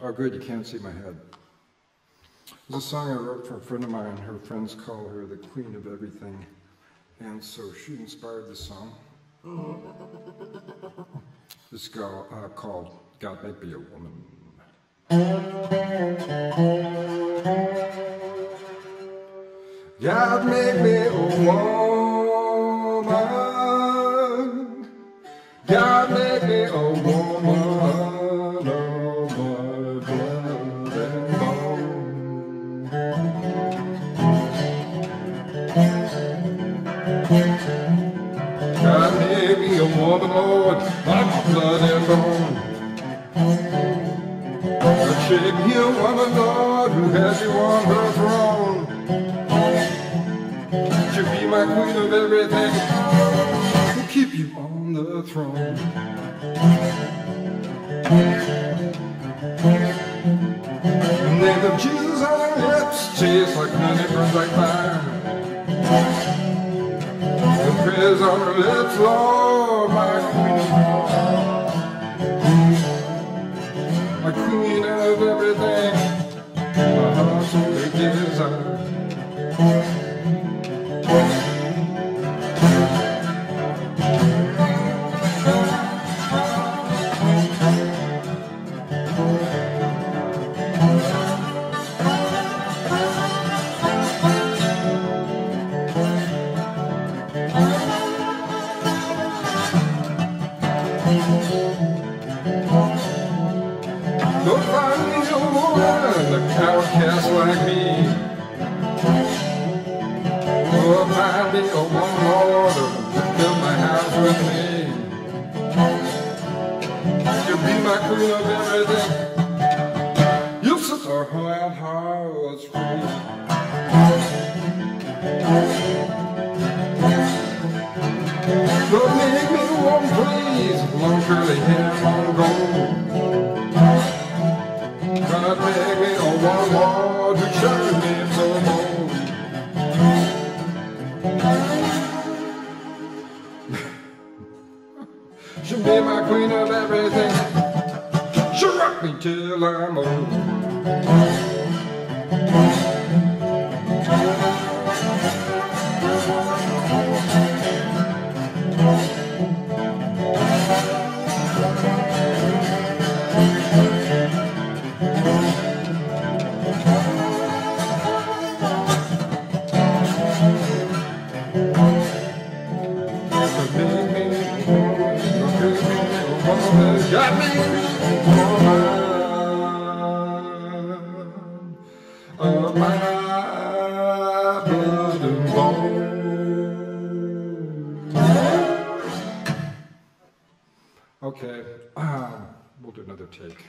Oh, good, you can't see my head. It's a song I wrote for a friend of mine. Her friends call her the queen of everything. And so she inspired this song. This girl uh, called God Make Me a Woman. God make me a woman. God make me a woman blood and bone. God shape me a Lord, who has you on her throne. To be my queen of everything, who keep you on the throne. The name of Jesus on our lips tastes like honey, burns like fire. The prayers on our lips, Lord, my queen. Don't a woman, like me. A woman, build my house with me. You'll be my queen of everything. Set our free. Make me woman, please. Long curly hair, gold. Make me a one more to carry me so long. She'll be my queen of everything. She'll rock me till I'm old. Got me woman Okay, um, we'll do another take.